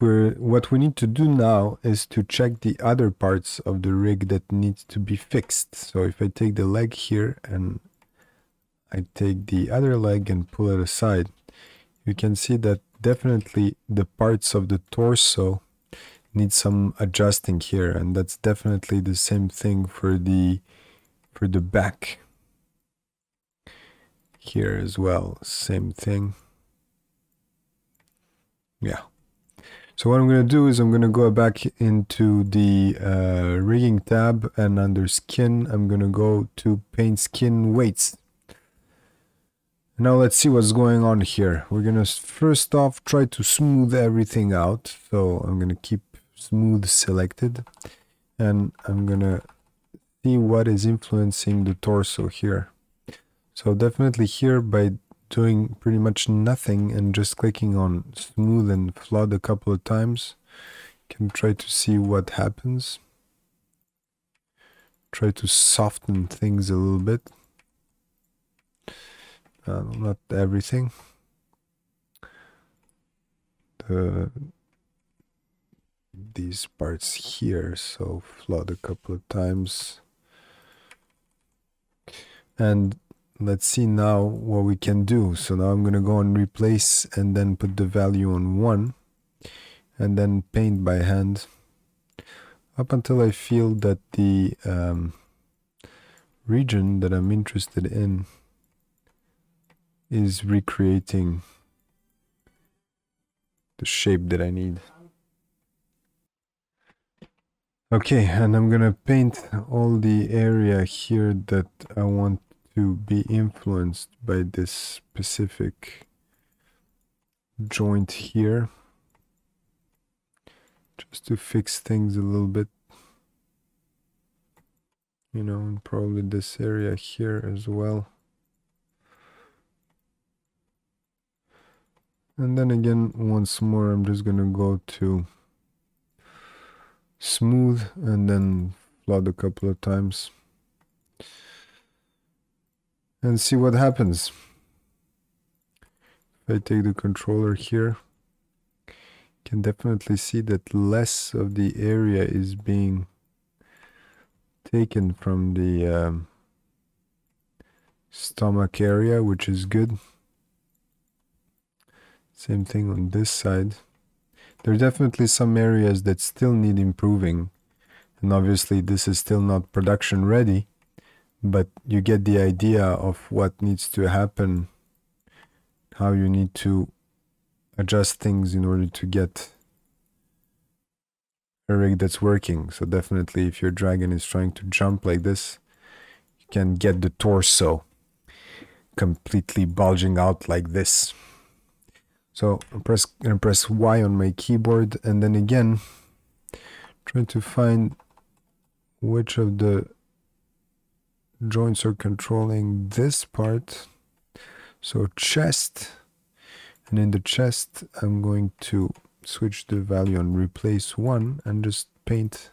we're, what we need to do now is to check the other parts of the rig that needs to be fixed. So if I take the leg here and I take the other leg and pull it aside, you can see that definitely the parts of the torso need some adjusting here. And that's definitely the same thing for the for the back here as well. Same thing. Yeah so what I'm going to do is I'm going to go back into the uh, rigging tab and under skin I'm going to go to paint skin weights now let's see what's going on here. We're gonna first off try to smooth everything out. So I'm gonna keep smooth selected and I'm gonna see what is influencing the torso here. So definitely here by doing pretty much nothing and just clicking on smooth and flood a couple of times, can try to see what happens. Try to soften things a little bit. Uh, not everything. The these parts here so flood a couple of times. And let's see now what we can do so now I'm gonna go and replace and then put the value on one and then paint by hand up until I feel that the um, region that I'm interested in is recreating the shape that I need. Okay, and I'm gonna paint all the area here that I want to be influenced by this specific joint here. Just to fix things a little bit. You know, and probably this area here as well. And then again, once more, I'm just to go to smooth and then flood a couple of times and see what happens. If I take the controller here, you can definitely see that less of the area is being taken from the um, stomach area, which is good. Same thing on this side. There are definitely some areas that still need improving. And obviously this is still not production ready, but you get the idea of what needs to happen, how you need to adjust things in order to get a rig that's working. So definitely if your dragon is trying to jump like this, you can get the torso completely bulging out like this. So I'm press, gonna press Y on my keyboard and then again, trying to find which of the joints are controlling this part. So chest, and in the chest, I'm going to switch the value on replace one and just paint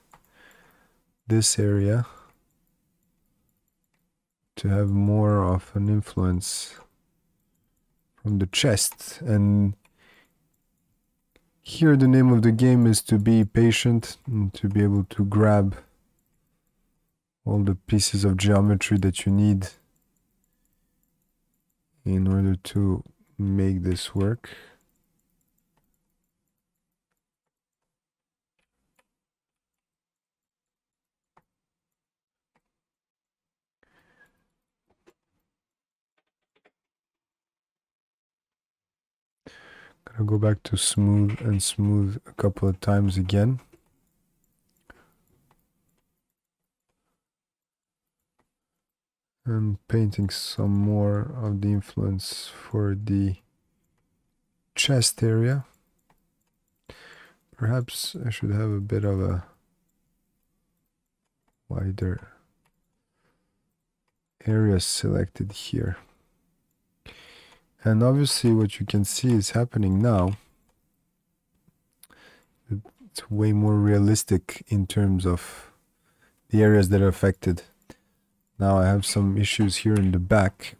this area to have more of an influence from the chest and here the name of the game is to be patient and to be able to grab all the pieces of geometry that you need in order to make this work. Gonna go back to smooth and smooth a couple of times again. And painting some more of the influence for the chest area. Perhaps I should have a bit of a wider area selected here. And obviously what you can see is happening now. It's way more realistic in terms of the areas that are affected. Now I have some issues here in the back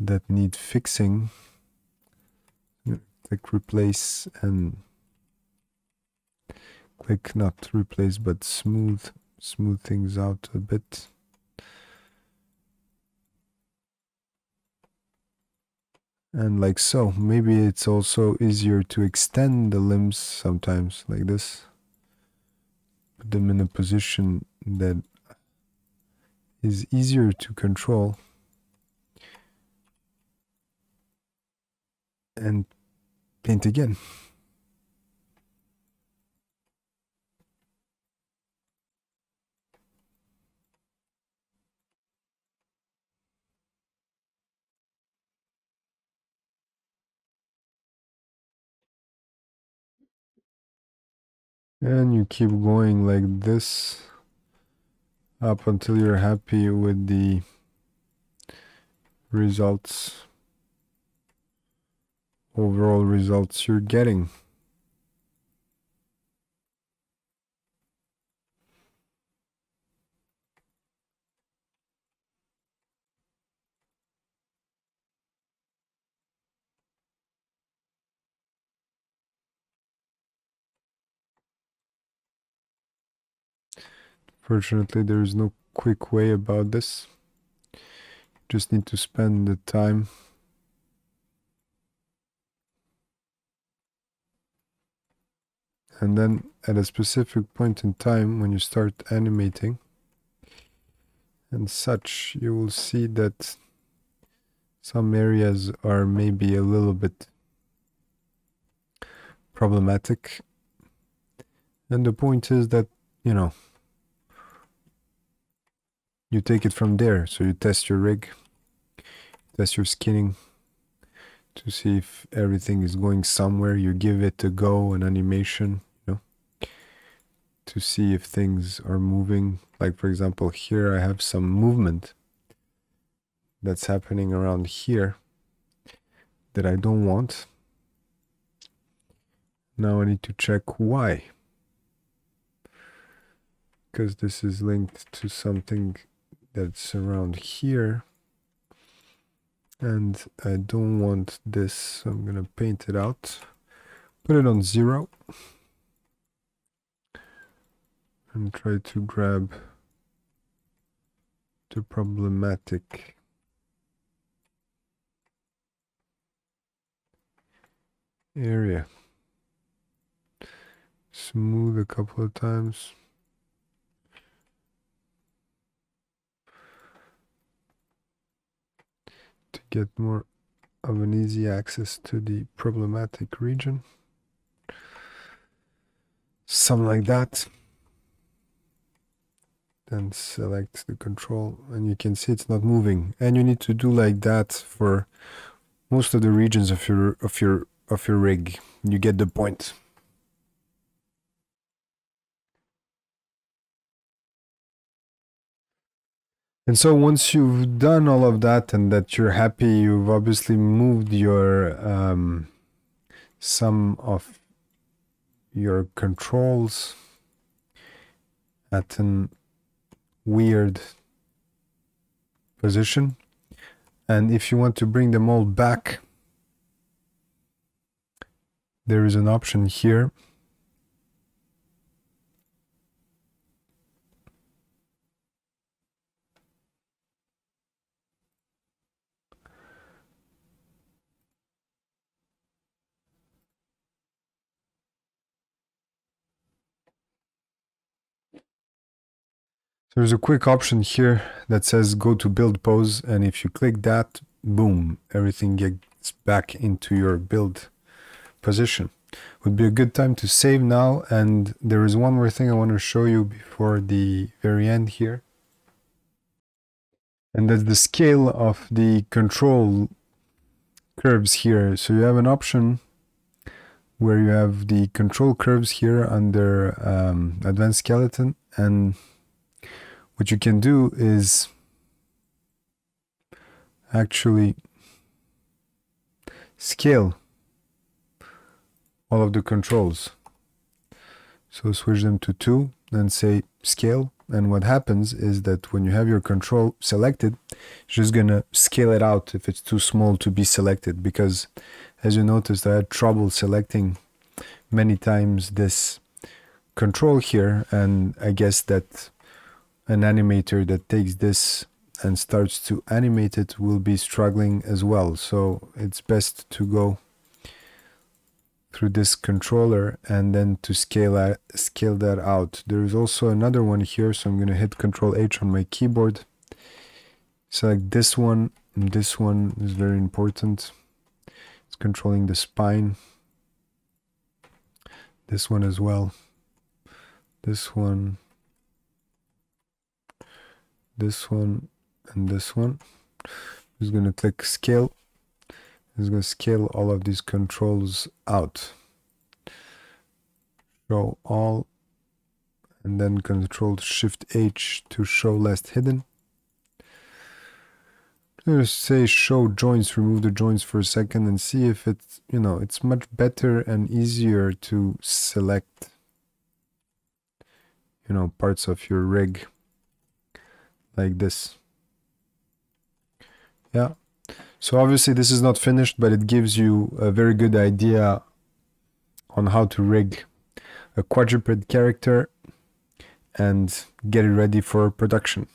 that need fixing. Click replace and click not replace but smooth smooth things out a bit and like so maybe it's also easier to extend the limbs sometimes like this put them in a position that is easier to control. And paint again. And you keep going like this up until you're happy with the results overall results you're getting Fortunately, there is no quick way about this. Just need to spend the time. And then at a specific point in time, when you start animating and such, you will see that some areas are maybe a little bit problematic. And the point is that, you know, you take it from there. So you test your rig, test your skinning to see if everything is going somewhere. You give it a go, an animation, you know, to see if things are moving. Like for example, here I have some movement that's happening around here that I don't want. Now I need to check why. Because this is linked to something that's around here. And I don't want this so I'm gonna paint it out. Put it on zero. And try to grab the problematic. Area. Smooth a couple of times to get more of an easy access to the problematic region. Something like that. Then select the control and you can see it's not moving. And you need to do like that for most of the regions of your of your of your rig. You get the point. And so once you've done all of that and that you're happy, you've obviously moved your um, some of your controls at an weird position. And if you want to bring them all back, there is an option here There's a quick option here that says go to build pose and if you click that, boom, everything gets back into your build position. Would be a good time to save now and there is one more thing I want to show you before the very end here. And that's the scale of the control curves here. So you have an option where you have the control curves here under um, advanced skeleton and what you can do is actually scale all of the controls. So switch them to 2, then say scale. And what happens is that when you have your control selected, it's just going to scale it out if it's too small to be selected. Because as you noticed, I had trouble selecting many times this control here and I guess that an animator that takes this and starts to animate it will be struggling as well. So it's best to go through this controller and then to scale scale that out. There is also another one here so I'm going to hit control H on my keyboard. Select this one. And this one is very important. It's controlling the spine. This one as well. This one this one and this one. I'm just to click scale. It's to scale all of these controls out. Show all and then control shift H to show last hidden. Just say show joints remove the joints for a second and see if it's you know it's much better and easier to select you know parts of your rig like this. Yeah. So obviously this is not finished but it gives you a very good idea on how to rig a quadruped character and get it ready for production